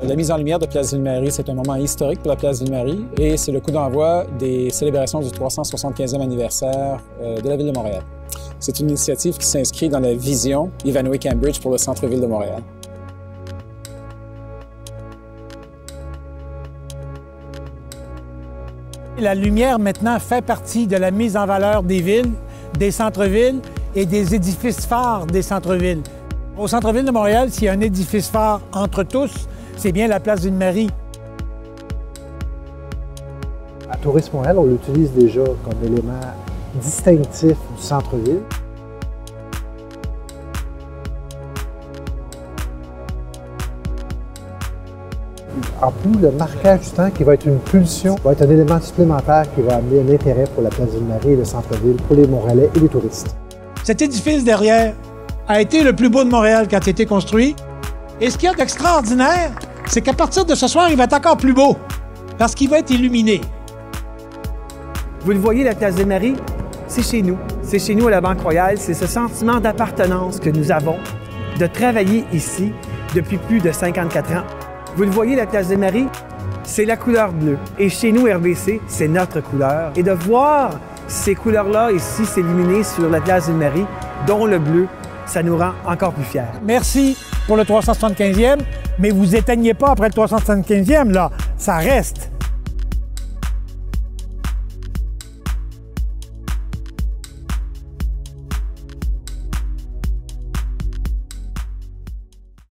La mise en lumière de Place Ville-Marie, c'est un moment historique pour la Place Ville-Marie et c'est le coup d'envoi des célébrations du 375e anniversaire euh, de la Ville de Montréal. C'est une initiative qui s'inscrit dans la vision Ivanhoe Cambridge pour le centre-ville de Montréal. La lumière maintenant fait partie de la mise en valeur des villes, des centres-villes et des édifices phares des centres-villes. Au centre-ville de Montréal, s'il y a un édifice phare entre tous, c'est bien la place d'une Marie. À Tourisme Montréal, on l'utilise déjà comme élément distinctif du centre-ville. En plus, le marquage du temps qui va être une pulsion va être un élément supplémentaire qui va amener un intérêt pour la place Ville-Marie et le centre-ville pour les Montréalais et les touristes. Cet édifice derrière a été le plus beau de Montréal quand il a été construit. Et ce qu'il y a d'extraordinaire, c'est qu'à partir de ce soir, il va être encore plus beau parce qu'il va être illuminé. Vous le voyez, la place de Marie, c'est chez nous. C'est chez nous à la Banque Royale. C'est ce sentiment d'appartenance que nous avons de travailler ici depuis plus de 54 ans. Vous le voyez, la place de Marie, c'est la couleur bleue. Et chez nous, RBC, c'est notre couleur. Et de voir ces couleurs-là ici s'illuminer sur la place de Marie, dont le bleu, ça nous rend encore plus fiers. Merci pour le 375e, mais vous éteignez pas après le 375e, là. Ça reste.